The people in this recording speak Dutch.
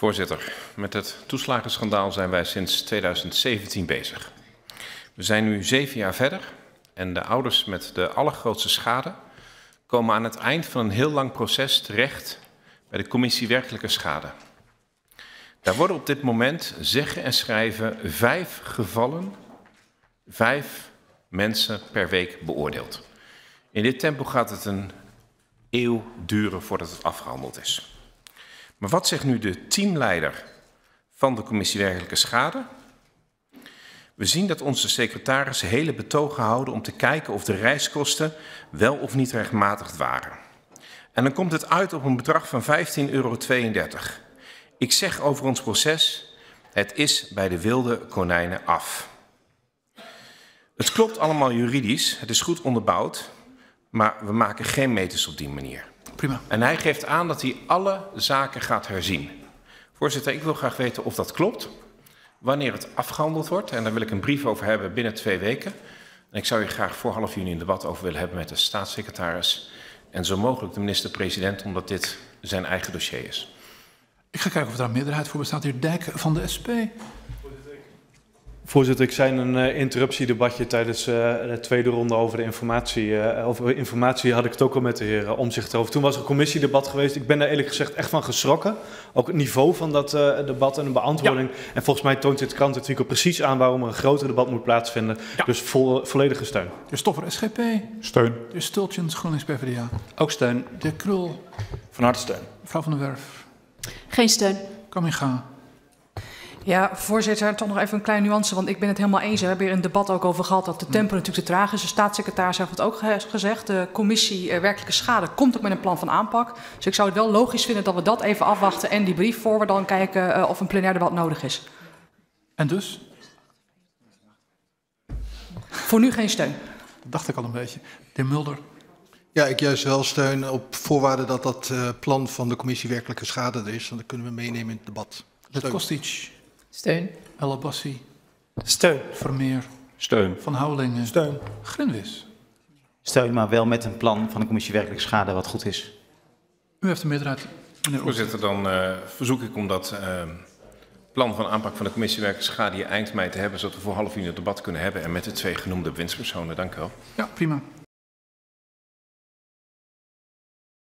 Voorzitter, met het toeslagenschandaal zijn wij sinds 2017 bezig. We zijn nu zeven jaar verder en de ouders met de allergrootste schade komen aan het eind van een heel lang proces terecht bij de commissie werkelijke schade. Daar worden op dit moment zeggen en schrijven vijf gevallen, vijf mensen per week beoordeeld. In dit tempo gaat het een eeuw duren voordat het afgehandeld is. Maar wat zegt nu de teamleider van de commissie werkelijke schade? We zien dat onze secretaris hele betogen houden om te kijken of de reiskosten wel of niet rechtmatigd waren. En dan komt het uit op een bedrag van 15,32 euro. Ik zeg over ons proces, het is bij de wilde konijnen af. Het klopt allemaal juridisch, het is goed onderbouwd, maar we maken geen meters op die manier. Prima. En hij geeft aan dat hij alle zaken gaat herzien. Voorzitter, ik wil graag weten of dat klopt, wanneer het afgehandeld wordt. En daar wil ik een brief over hebben binnen twee weken. En ik zou hier graag voor half juni een debat over willen hebben met de staatssecretaris en zo mogelijk de minister-president, omdat dit zijn eigen dossier is. Ik ga kijken of daar een meerderheid voor bestaat. Heer Dijk van de SP. Voorzitter, ik zei een uh, interruptiedebatje tijdens uh, de tweede ronde over de informatie. Uh, over informatie had ik het ook al met de heer Omzicht over. Toen was er een commissiedebat geweest. Ik ben daar eerlijk gezegd echt van geschrokken. Ook het niveau van dat debat en de beantwoording. Ja. En volgens mij toont dit krantartikel precies aan waarom er een groter debat moet plaatsvinden. Ja. Dus vol, volledige steun. De Stoffer SGP. Steun. De Stultjens GroenLinks PvdA. Ook steun. De Krul. Van harte steun. Mevrouw van der Werf. Geen steun. Kaminga. Ja, voorzitter, toch nog even een kleine nuance, want ik ben het helemaal eens. We hebben hier een debat ook over gehad dat de tempo natuurlijk te traag is. De staatssecretaris heeft het ook gezegd. De commissie uh, werkelijke schade komt ook met een plan van aanpak. Dus ik zou het wel logisch vinden dat we dat even afwachten en die brief voor we dan kijken uh, of een plenair debat nodig is. En dus? Voor nu geen steun. Dat dacht ik al een beetje. De heer Mulder. Ja, ik juist wel steun op voorwaarde dat dat uh, plan van de commissie werkelijke schade er is. Dat kunnen we meenemen in het debat. Steun. Kostic. Steun. El Bassi. Steun. Vermeer. Steun. Van Houwelingen. Steun. Grinwis. Steun, maar wel met een plan van de commissie werkelijke schade wat goed is. U heeft de meerderheid. Meneer Voorzitter, dan uh, verzoek ik om dat uh, plan van aanpak van de commissie werkelijke schade hier eind mei te hebben, zodat we voor half uur het debat kunnen hebben en met de twee genoemde winstpersonen. Dank u wel. Ja, prima.